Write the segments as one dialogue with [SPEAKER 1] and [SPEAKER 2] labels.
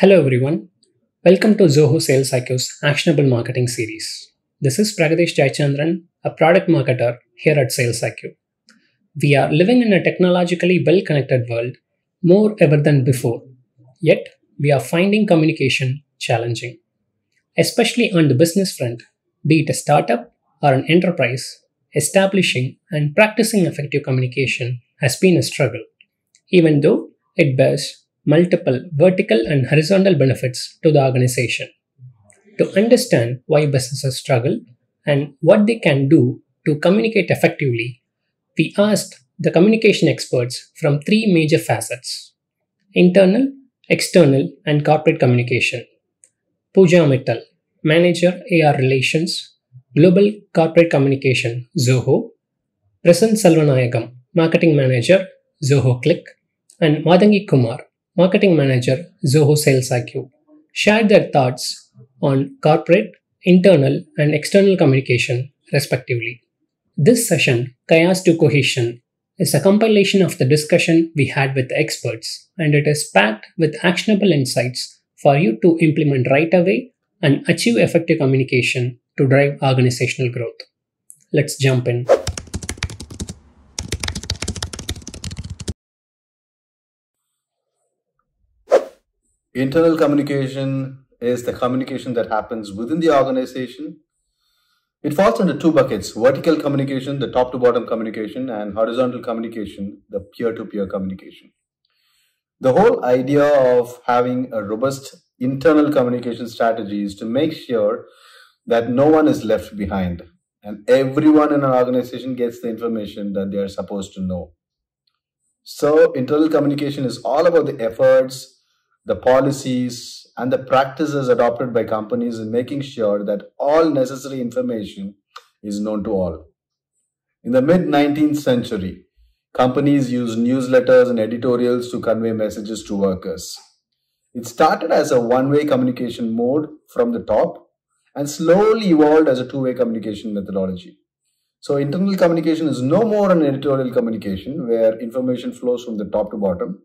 [SPEAKER 1] Hello everyone. Welcome to Zoho Sales IQ's Actionable Marketing Series. This is Pragadesh Jayachandran, a product marketer here at Sales IQ. We are living in a technologically well connected world more ever than before, yet we are finding communication challenging. Especially on the business front, be it a startup or an enterprise, establishing and practicing effective communication has been a struggle, even though it bears multiple vertical and horizontal benefits to the organization. To understand why businesses struggle and what they can do to communicate effectively, we asked the communication experts from three major facets internal, external, and corporate communication. Pooja Mittal, Manager AR Relations, Global Corporate Communication, Zoho, Prason Salvanayagam, Marketing Manager, Zoho Cliq, and Mathangi Kumar, Marketing Manager, Zoho Sales IQ, shared their thoughts on corporate, internal, and external communication, respectively. This session, Chaos to Cohesion, is a compilation of the discussion we had with the experts, and it is packed with actionable insights for you to implement right away and achieve effective communication to drive organizational growth. Let's jump in.
[SPEAKER 2] Internal communication is the communication that happens within the organization. It falls into two buckets vertical communication, the top to bottom communication, and horizontal communication, the peer to peer communication. The whole idea of having a robust internal communication strategy is to make sure that no one is left behind and everyone in an organization gets the information that they are supposed to know. So, internal communication is all about the efforts, the policies and the practices adopted by companies in making sure that all necessary information is known to all. In the mid 19th century, companies used newsletters and editorials to convey messages to workers. It started as a one way communication mode from the top and slowly evolved as a two way communication methodology. So, internal communication is no more an editorial communication where information flows from the top to bottom,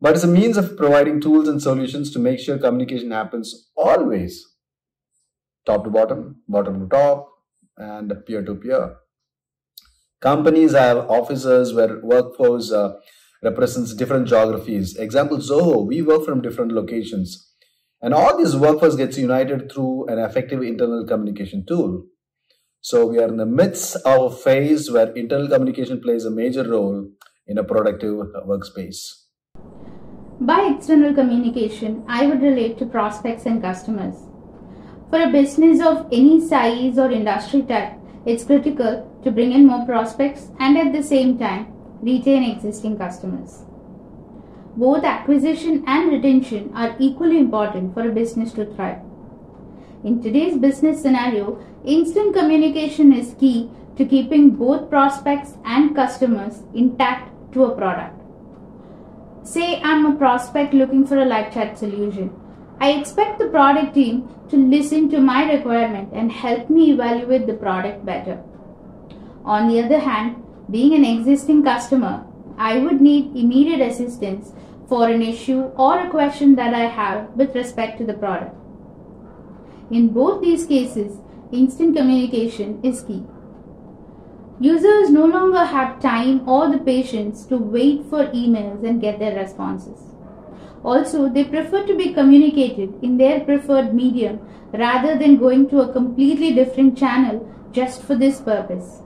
[SPEAKER 2] but it's a means of providing tools and solutions to make sure communication happens always top to bottom, bottom to top, and peer to peer. Companies have offices where workforce uh, represents different geographies. Example Zoho, we work from different locations. And all these workforce gets united through an effective internal communication tool. So we are in the midst of a phase where internal communication plays a major role in a productive workspace.
[SPEAKER 3] By external communication, I would relate to prospects and customers. For a business of any size or industry type, it's critical to bring in more prospects and at the same time retain existing customers. Both acquisition and retention are equally important for a business to thrive. In today's business scenario, instant communication is key to keeping both prospects and customers intact to a product. Say I'm a prospect looking for a live chat solution. I expect the product team to listen to my requirement and help me evaluate the product better. On the other hand, being an existing customer, I would need immediate assistance for an issue or a question that I have with respect to the product. In both these cases, instant communication is key. Users no longer have time or the patience to wait for emails and get their responses. Also, they prefer to be communicated in their preferred medium rather than going to a completely different channel just for this purpose.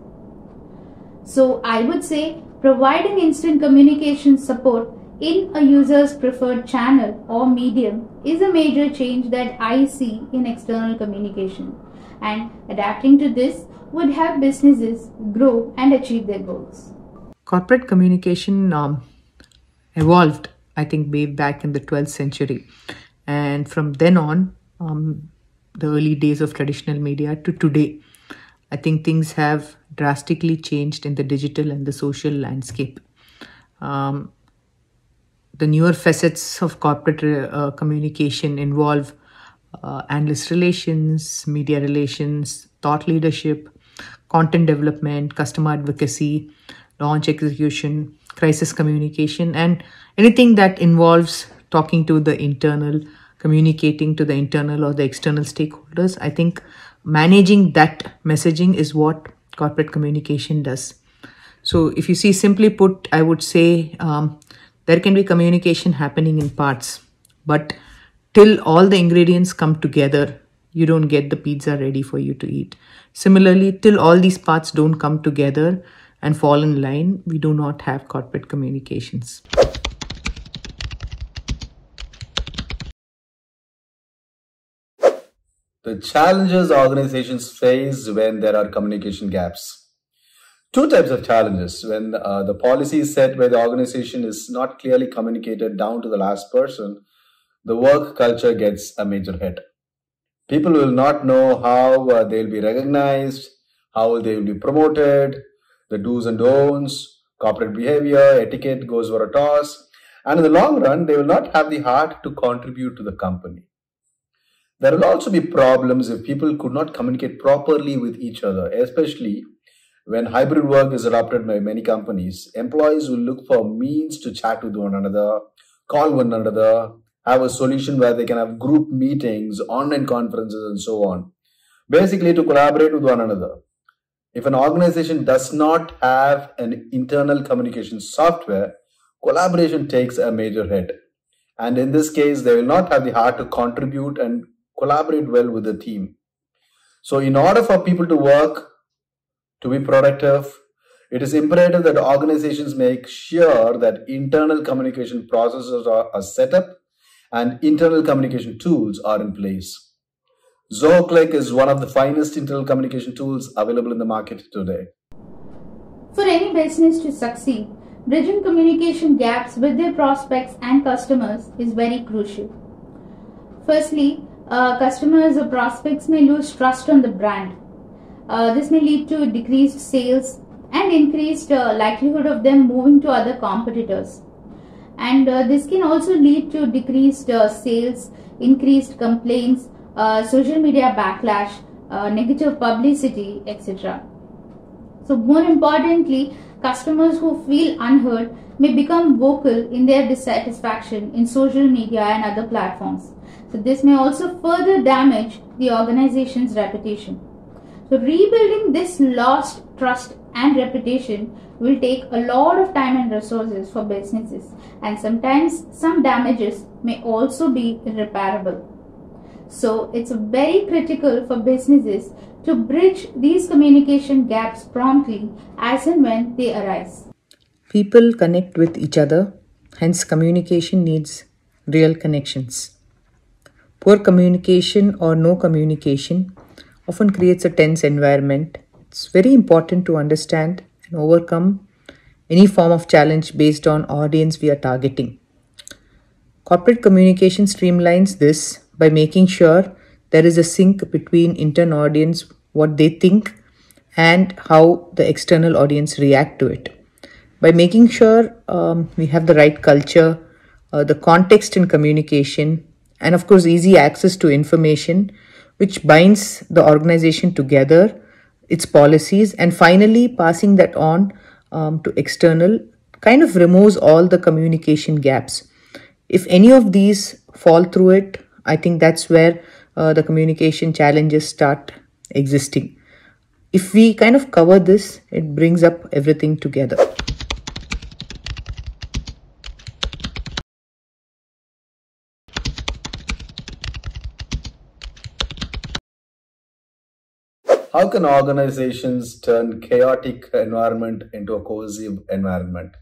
[SPEAKER 3] So, I would say providing instant communication support in a user's preferred channel or medium is a major change that I see in external communication. And adapting to this would help businesses grow and achieve their goals.
[SPEAKER 4] Corporate communication um, evolved, I think, way back in the 12th century. And from then on, um, the early days of traditional media to today, I think things have drastically changed in the digital and the social landscape. Um, the newer facets of corporate uh, communication involve uh, analyst relations, media relations, thought leadership, content development, customer advocacy, launch execution, crisis communication, and anything that involves talking to the internal communicating to the internal or the external stakeholders. I think managing that messaging is what corporate communication does. So, if you see, simply put, I would say um, there can be communication happening in parts, but till all the ingredients come together, you don't get the pizza ready for you to eat. Similarly, till all these parts don't come together and fall in line, we do not have corporate communications.
[SPEAKER 2] The challenges organizations face when there are communication gaps. Two types of challenges when uh, the policy is set by the organization is not clearly communicated down to the last person, the work culture gets a major hit. People will not know how uh, they'll be recognized, how they will be promoted, the do's and don'ts, corporate behavior, etiquette goes for a toss, and in the long run, they will not have the heart to contribute to the company. There will also be problems if people could not communicate properly with each other, especially when hybrid work is adopted by many companies. Employees will look for means to chat with one another, call one another, have a solution where they can have group meetings, online conferences, and so on. Basically, to collaborate with one another. If an organization does not have an internal communication software, collaboration takes a major hit. And in this case, they will not have the heart to contribute and collaborate well with the team. So, in order for people to work, to be productive, it is imperative that organizations make sure that internal communication processes are, are set up and internal communication tools are in place. ZohoCliq is one of the finest internal communication tools available in the market today.
[SPEAKER 3] For any business to succeed, bridging communication gaps with their prospects and customers is very crucial. Firstly, uh, customers or prospects may lose trust on the brand. Uh, this may lead to decreased sales and increased uh, likelihood of them moving to other competitors. And uh, this can also lead to decreased uh, sales, increased complaints, uh, social media backlash, negative publicity, etc. So, more importantly, customers who feel unheard may become vocal in their dissatisfaction in social media and other platforms. So this may also further damage the organization's reputation. So rebuilding this lost trust and reputation will take a lot of time and resources for businesses and sometimes some damages may also be irreparable. So it's very critical for businesses to bridge these communication gaps promptly as and when they arise.
[SPEAKER 4] People connect with each other, hence communication needs real connections. Poor communication or no communication often creates a tense environment. It's very important to understand and overcome any form of challenge based on audience we are targeting. Corporate communication streamlines this by making sure there is a sync between intern audience, what they think, and how the external audience react to it. By making sure um, we have the right culture, uh, the context in communication, and of course easy access to information which binds the organization together its policies. And finally passing that on um, to external kind of removes all the communication gaps. If any of these fall through it i think that's where uh, the communication challenges start existing. If we kind of cover this it brings up everything together
[SPEAKER 2] How can organizations turn chaotic environment into a cohesive environment?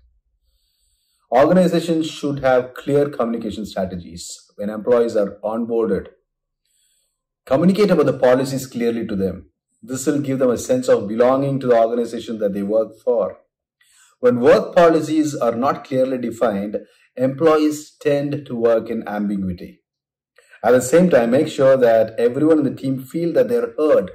[SPEAKER 2] Organizations should have clear communication strategies when employees are onboarded. Communicate about the policies clearly to them. This will give them a sense of belonging to the organization that they work for. When work policies are not clearly defined, employees tend to work in ambiguity. At the same time, make sure that everyone in the team feel that they're heard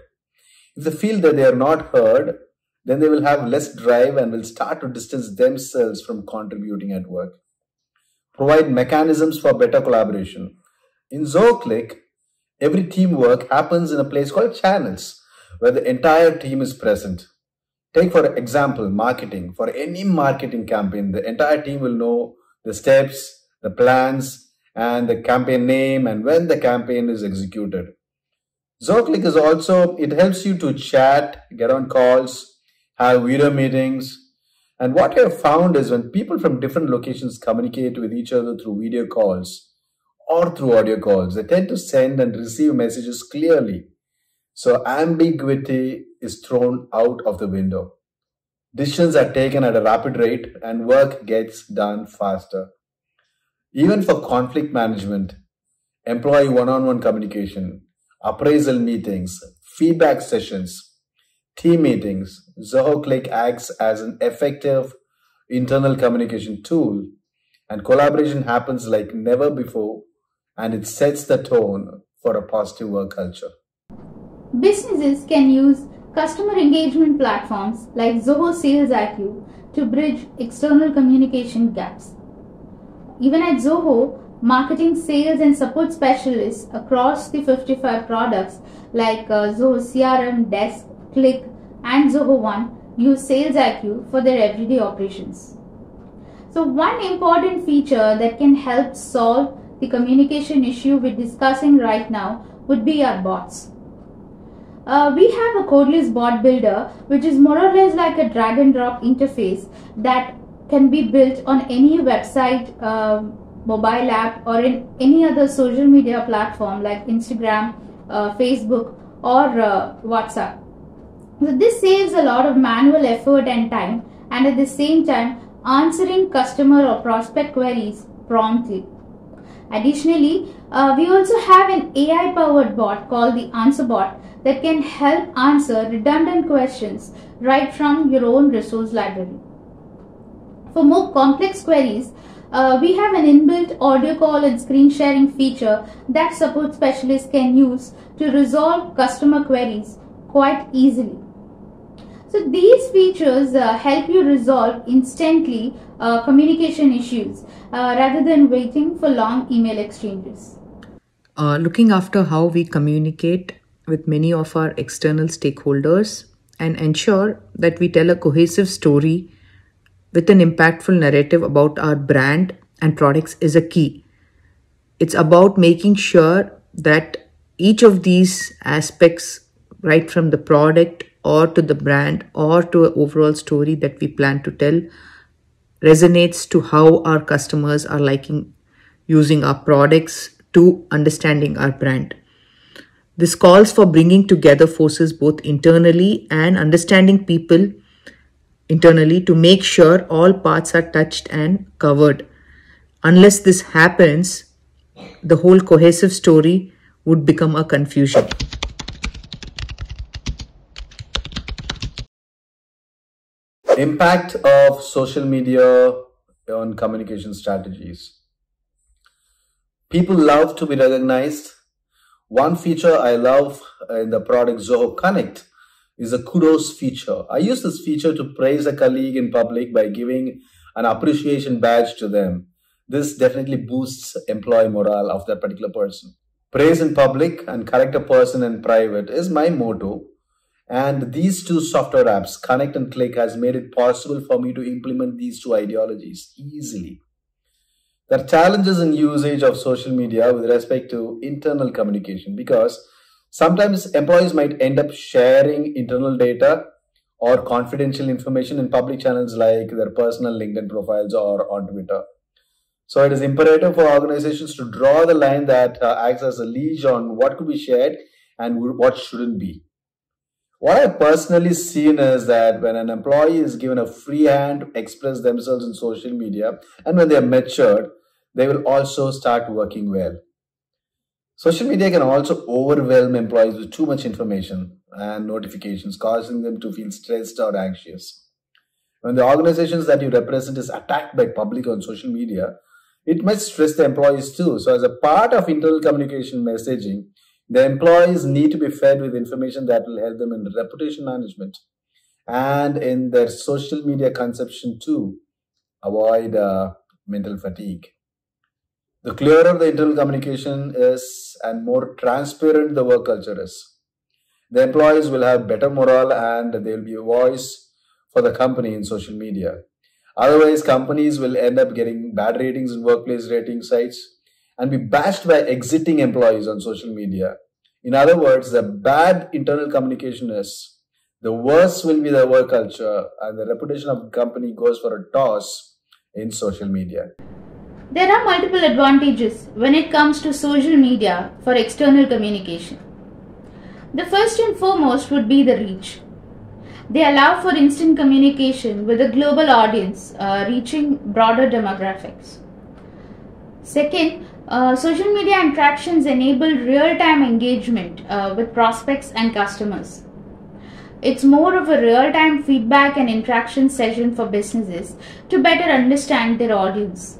[SPEAKER 2] if they feel that they are not heard, then they will have less drive and will start to distance themselves from contributing at work. Provide mechanisms for better collaboration. In ZohoCliq, every teamwork happens in a place called channels, where the entire team is present. Take, for example, marketing. For any marketing campaign, the entire team will know the steps, the plans, and the campaign name and when the campaign is executed. ZohoCliq is also, it helps you to chat, get on calls, have video meetings. And what I have found is when people from different locations communicate with each other through video calls or through audio calls, they tend to send and receive messages clearly. So ambiguity is thrown out of the window. Decisions are taken at a rapid rate and work gets done faster. Even for conflict management, employee one on one communication, appraisal meetings, feedback sessions, team meetings, ZohoCliq acts as an effective internal communication tool and collaboration happens like never before and it sets the tone for a positive work culture.
[SPEAKER 3] Businesses can use customer engagement platforms like Zoho Sales IQ to bridge external communication gaps. Even at Zoho, marketing, sales, and support specialists across the 55 products like uh, Zoho CRM, Desk, Cliq, and Zoho One use Sales IQ for their everyday operations. So, one important feature that can help solve the communication issue we're discussing right now would be our bots. Uh, we have a codeless bot builder which is more or less like a drag and drop interface that can be built on any website, uh, mobile app or in any other social media platform like Instagram, uh, Facebook or uh, WhatsApp. So this saves a lot of manual effort and time and at the same time answering customer or prospect queries promptly. Additionally, uh, we also have an AI powered bot called the AnswerBot that can help answer redundant questions right from your own resource library. For more complex queries, uh, we have an inbuilt audio call and screen sharing feature that support specialists can use to resolve customer queries quite easily. So these features uh, help you resolve instantly uh, communication issues uh, rather than waiting for long email exchanges.
[SPEAKER 4] Uh, looking after how we communicate with many of our external stakeholders and ensure that we tell a cohesive story with an impactful narrative about our brand and products is a key. It's about making sure that each of these aspects, right from the product or to the brand or to an overall story that we plan to tell, resonates to how our customers are liking using our products to understanding our brand. This calls for bringing together forces both internally and understanding people internally to make sure all parts are touched and covered. Unless this happens, the whole cohesive story would become a confusion.
[SPEAKER 2] Impact of social media on communication strategies. People love to be recognized one feature I love in the product Zoho Connect is a kudos feature. I use this feature to praise a colleague in public by giving an appreciation badge to them. This definitely boosts employee morale of that particular person. Praise in public and correct a person in private is my motto. And these two software apps, Connect and Cliq, has made it possible for me to implement these two ideologies easily. There are challenges in usage of social media with respect to internal communication because sometimes employees might end up sharing internal data or confidential information in public channels like their personal LinkedIn profiles or on Twitter. So it is imperative for organizations to draw the line that uh, acts as a leash on what could be shared and what shouldn't be. What I've personally seen is that when an employee is given a free hand to express themselves in social media and when they are matured, they will also start working well. Social media can also overwhelm employees with too much information and notifications, causing them to feel stressed or anxious. When the organizations that you represent is attacked by public on social media, it might stress the employees too. So, as a part of internal communication messaging, the employees need to be fed with information that will help them in reputation management and in their social media consumption too. Avoid uh, mental fatigue. The clearer the internal communication is and more transparent the work culture is, the employees will have better morale and there will be a voice for the company in social media. Otherwise, companies will end up getting bad ratings in workplace rating sites and be bashed by exiting employees on social media. In other words, the bad internal communication is the worse will be the work culture and the reputation of the company goes for a toss in social media.
[SPEAKER 3] There are multiple advantages when it comes to social media for external communication. The first and foremost would be the reach. They allow for instant communication with a global audience, uh, reaching broader demographics. Second, uh, social media interactions enable real time engagement uh, with prospects and customers. It's more of a real time feedback and interaction session for businesses to better understand their audience.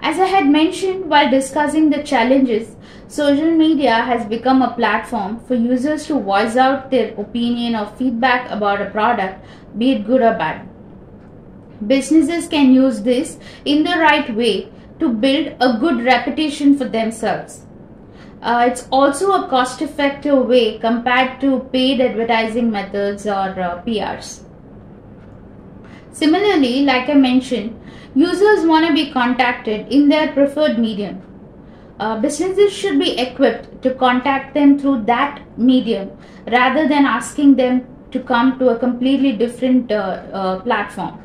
[SPEAKER 3] As I had mentioned while discussing the challenges, social media has become a platform for users to voice out their opinion or feedback about a product, be it good or bad. Businesses can use this in the right way to build a good reputation for themselves. Uh, it's also a cost effective way compared to paid advertising methods or uh, PRs. Similarly, like I mentioned, users want to be contacted in their preferred medium. Uh, businesses should be equipped to contact them through that medium rather than asking them to come to a completely different uh, uh, platform.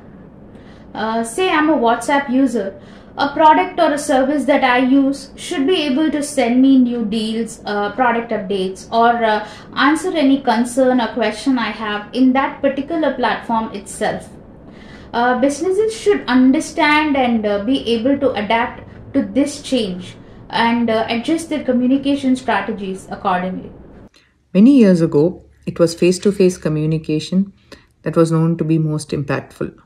[SPEAKER 3] Uh, say I'm a WhatsApp user, a product or a service that I use should be able to send me new deals, uh, product updates, or uh, answer any concern or question I have in that particular platform itself. Uh, businesses should understand and uh, be able to adapt to this change and uh, adjust their communication strategies accordingly.
[SPEAKER 4] Many years ago, it was face to face communication that was known to be most impactful.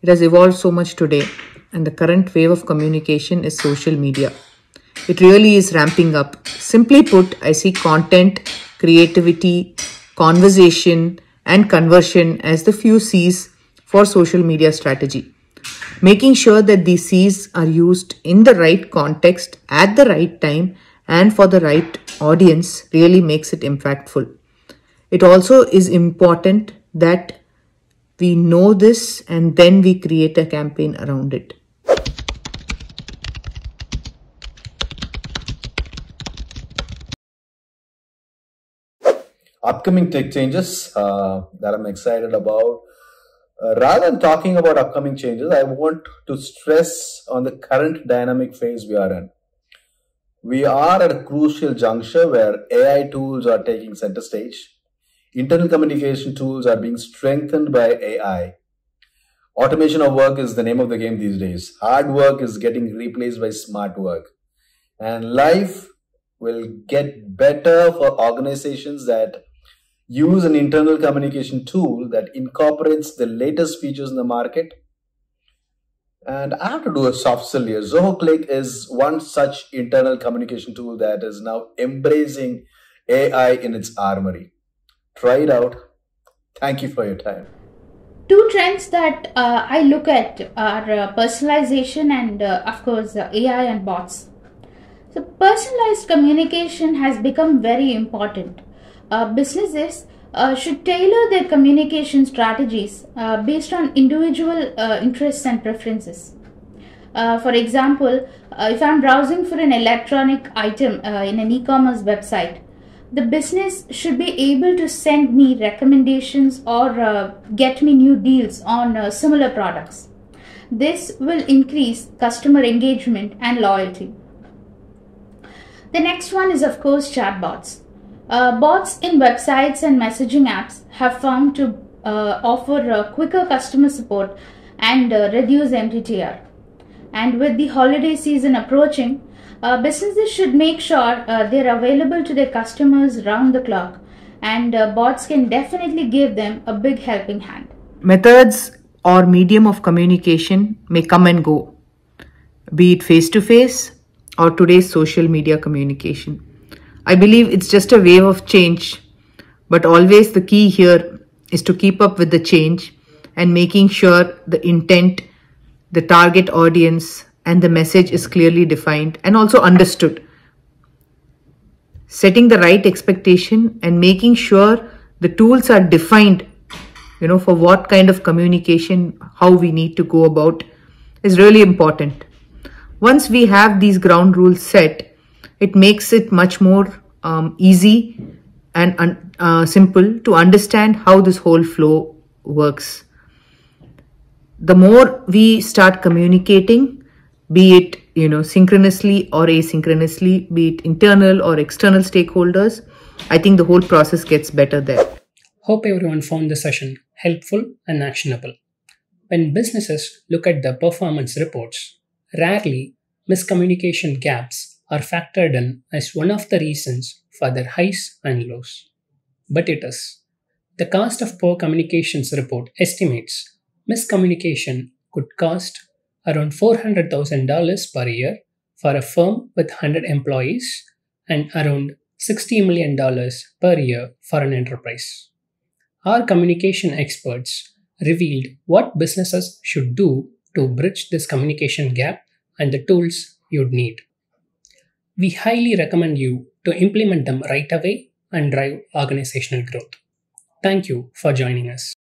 [SPEAKER 4] It has evolved so much today, and the current wave of communication is social media. It really is ramping up. Simply put, I see content, creativity, conversation, and conversion as the few C's for social media strategy. Making sure that these C's are used in the right context, at the right time, and for the right audience really makes it impactful. It also is important that we know this and then we create a campaign around it.
[SPEAKER 2] Upcoming tech changes uh, that I'm excited about. Uh, rather than talking about upcoming changes, I want to stress on the current dynamic phase we are in. We are at a crucial juncture where AI tools are taking center stage. Internal communication tools are being strengthened by AI. Automation of work is the name of the game these days. Hard work is getting replaced by smart work. And life will get better for organizations that use an internal communication tool that incorporates the latest features in the market. And I have to do a soft sell here. Zoho Cliq is one such internal communication tool that is now embracing AI in its armory. Try it out. Thank you for your time.
[SPEAKER 3] Two trends that uh, I look at are uh, personalization and, uh, of course, uh, AI and bots. So, personalized communication has become very important uh, businesses uh, should tailor their communication strategies uh, based on individual uh, interests and preferences. Uh, for example, uh, if I'm browsing for an electronic item in an e commerce website, the business should be able to send me recommendations or get me new deals on similar products. This will increase customer engagement and loyalty. The next one is, of course, chatbots. Uh, bots in websites and messaging apps have found to uh, offer uh, quicker customer support and uh, reduce MTTR. And with the holiday season approaching, businesses should make sure they're available to their customers round the clock, and bots can definitely give them a big helping hand.
[SPEAKER 4] Methods or medium of communication may come and go, be it face to face or today's social media communication. I believe it's just a wave of change, but always the key here is to keep up with the change and making sure the intent, the target audience, and the message is clearly defined and also understood. Setting the right expectation and making sure the tools are defined, you know, for what kind of communication, how we need to go about is really important. once we have these ground rules set, it makes it much more um, easy and un- uh, simple to understand how this whole flow works. The more we start communicating, be it you know synchronously or asynchronously, be it internal or external stakeholders, I think the whole process gets better there.
[SPEAKER 1] Hope everyone found the session helpful and actionable. When businesses look at the performance reports, rarely miscommunication gaps are factored in as one of the reasons for their highs and lows. But it is. The cost of poor communications report estimates miscommunication could cost around $400,000 per year for a firm with 100 employees and around $60 million per year for an enterprise. Our communication experts revealed what businesses should do to bridge this communication gap and the tools you'd need. We highly recommend you to implement them right away and drive organizational growth. Thank you for joining us.